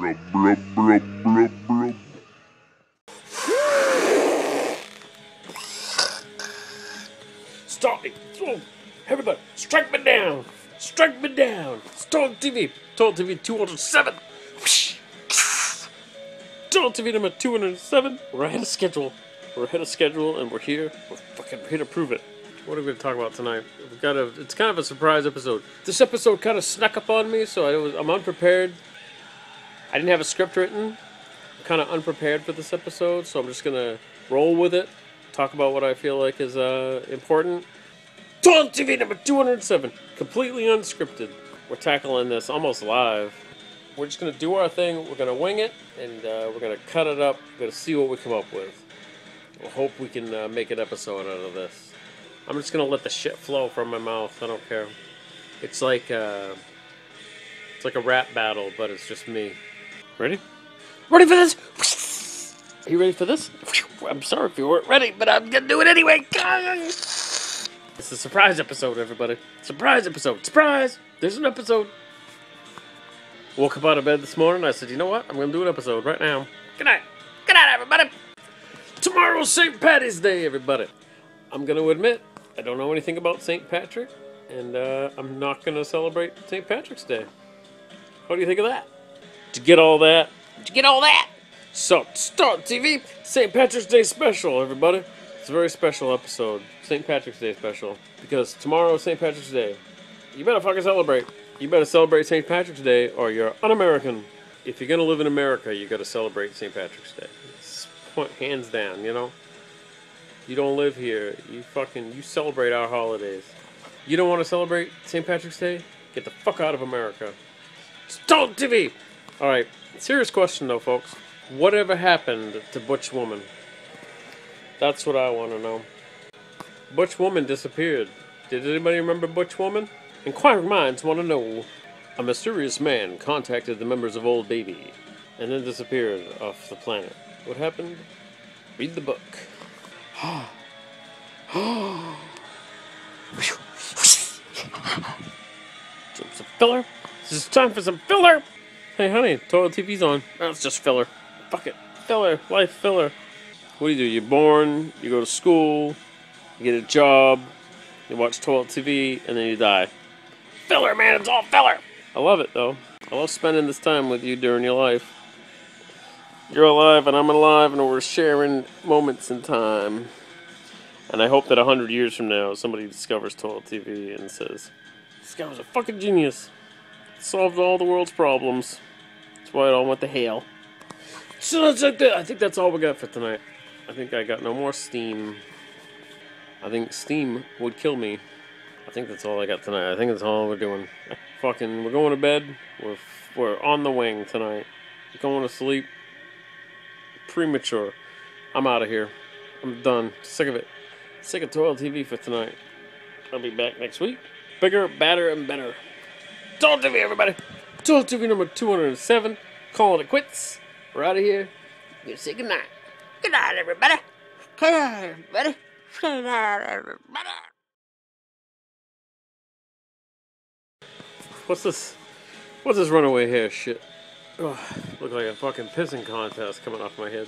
Blub, blub, blub, blub, blub. Stop me! Oh, everybody, strike me down! Strike me down! Toilet TV! Toilet TV 207! Toilet TV number 207! We're ahead of schedule. We're ahead of schedule and we're here. We're fucking here to prove it. What are we going to talk about tonight? We've got a, it's kind of a surprise episode. This episode kind of snuck up on me, so I was, I'm unprepared. I didn't have a script written. I'm kind of unprepared for this episode, so I'm just to roll with it. Talk about what I feel like is uh, important. Toilet TV number 207. Completely unscripted. We're tackling this almost live. We're just to do our thing. We're to wing it, and uh, we're to cut it up. We're to see what we come up with. We'll hope we can uh, make an episode out of this. I'm just to let the shit flow from my mouth. I don't care. It's like uh, it's like a rap battle, but it's just me. Ready? Ready for this? Are you ready for this? I'm sorry if you weren't ready, but I'm gonna do it anyway. It's a surprise episode, everybody. Surprise episode. Surprise! There's an episode. Woke up out of bed this morning. I said, you know what? I'm gonna do an episode right now. Good night. Good night, everybody. Tomorrow's St. Patty's Day, everybody. I'm gonna admit I don't know anything about St. Patrick, and uh, I'm not gonna celebrate St. Patrick's Day. What do you think of that? Did you get all that? Did you get all that? So, Start TV, St. Patrick's Day special, everybody. It's a very special episode, St. Patrick's Day special, because tomorrow is St. Patrick's Day. You better fucking celebrate. You better celebrate St. Patrick's Day, or you're un-American. If you're gonna live in America, you gotta celebrate St. Patrick's Day. It's point hands down, you know. You don't live here. You fucking you celebrate our holidays. You don't want to celebrate St. Patrick's Day? Get the fuck out of America. Stone TV. All right, serious question though, folks. Whatever happened to Butch Woman? That's what I want to know. Butch Woman disappeared. Did anybody remember Butch Woman? Inquiring minds want to know. A mysterious man contacted the members of Old Baby and then disappeared off the planet. What happened? Read the book. some filler? This is time for some filler! Hey, honey, toilet TV's on. That's just filler. Fuck it. Filler. Life filler. What do you do? You're born, you go to school, you get a job, you watch toilet TV, and then you die. Filler, man, it's all filler! I love it, though. I love spending this time with you during your life. You're alive, and I'm alive, and we're sharing moments in time. And I hope that a hundred years from now, somebody discovers toilet TV and says, "This guy was a fucking genius. Solved all the world's problems. That's why it all went to hell." So that's like that. I think that's all we got for tonight. I think I got no more steam. I think steam would kill me. I think that's all I got tonight. I think that's all we're doing. Fucking, we're going to bed. We're we're on the wing tonight. Going to sleep. Premature. I'm out of here. I'm done. Sick of it. Sick of toilet TV for tonight. I'll be back next week. Bigger, badder, and better. Toilet TV, everybody. Toilet TV number 207. Calling it quits. We're out of here. You say goodnight. Good night, everybody. Good night, everybody. Good night, everybody. What's this? What's this runaway hair shit? Ugh, look like a fucking pissing contest coming off my head.